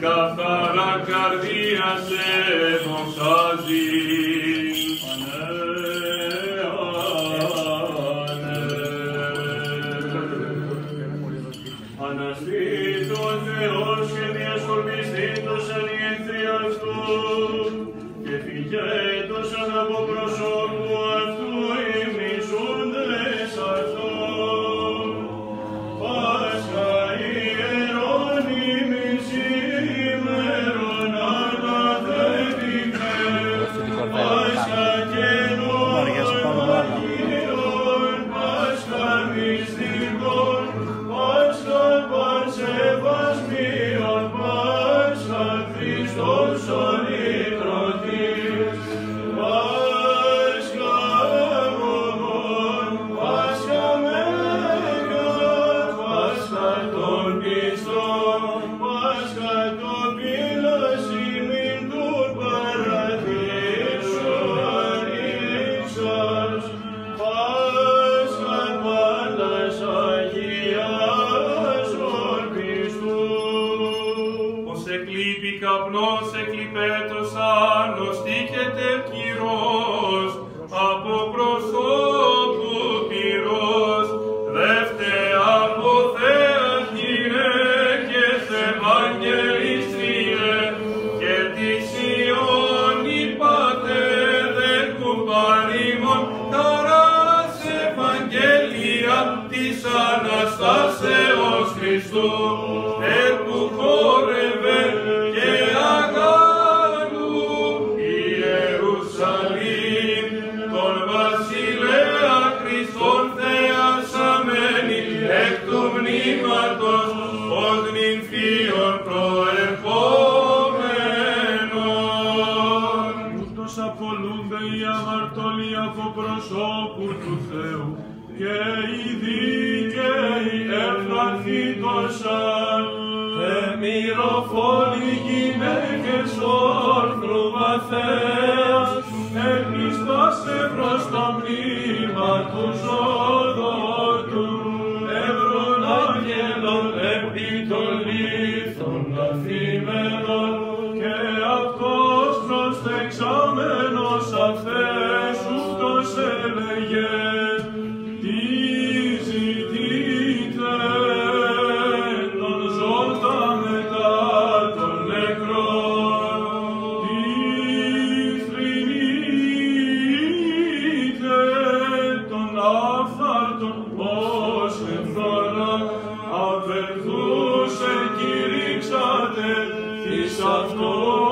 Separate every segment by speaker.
Speaker 1: Καθαρά καρδίας σε μοσάζει δακτωλίαφο προσώπου του Θεού και η οι δίκαιοι ευλαχθήτωσαν. Εμυροφόροι γυναίκες όρθρου βαθέας, εν
Speaker 2: Χριστός ευρωστός Peace of God.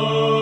Speaker 1: Oh.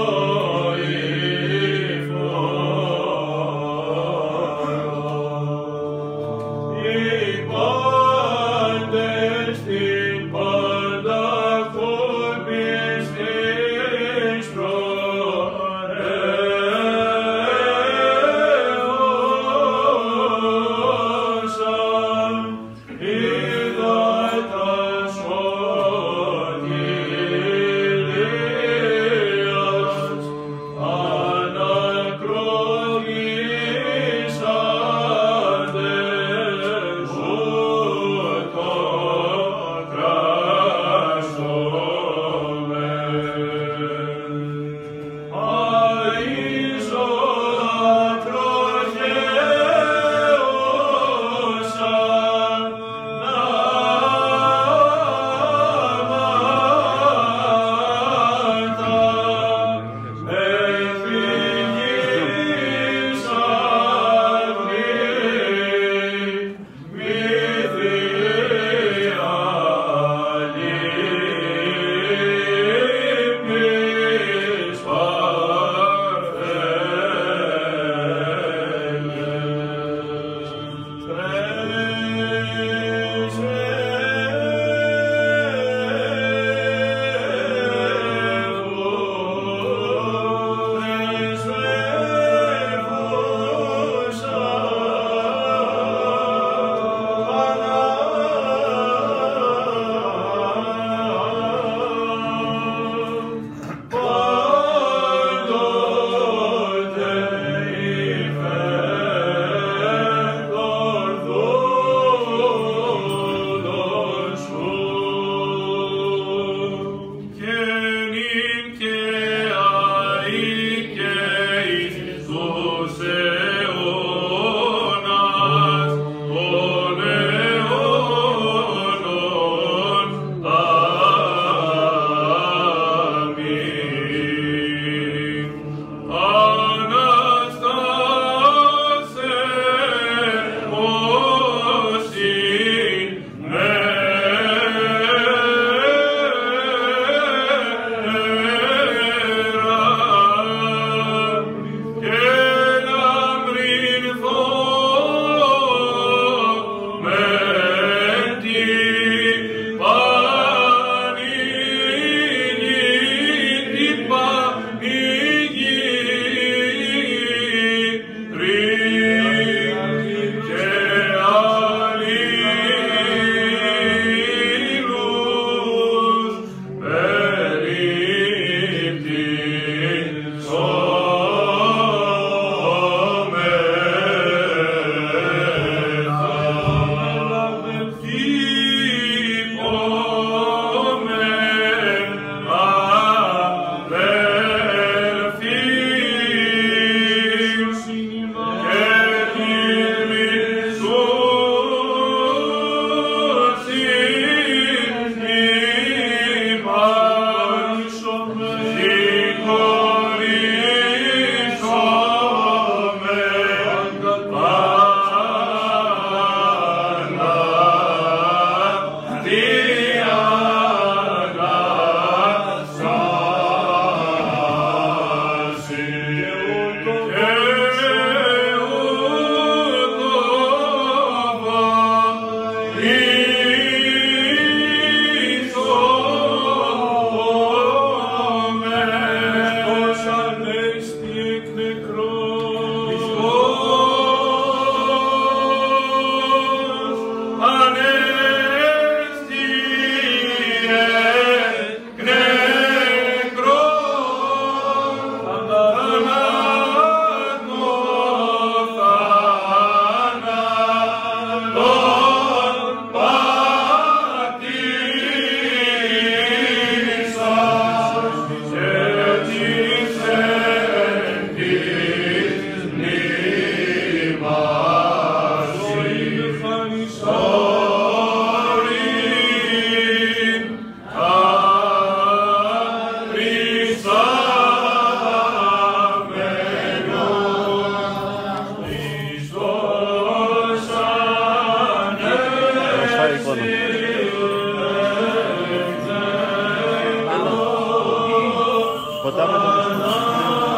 Speaker 1: Alô.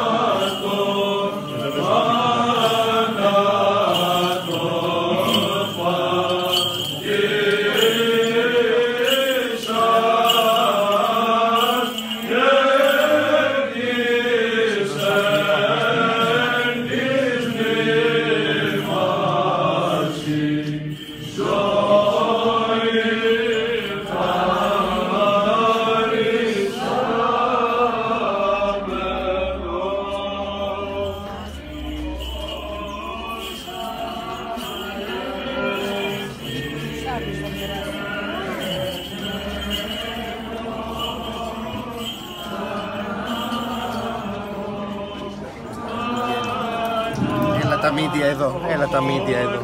Speaker 1: Μίντια εδώ, έλα τα μίντια εδώ.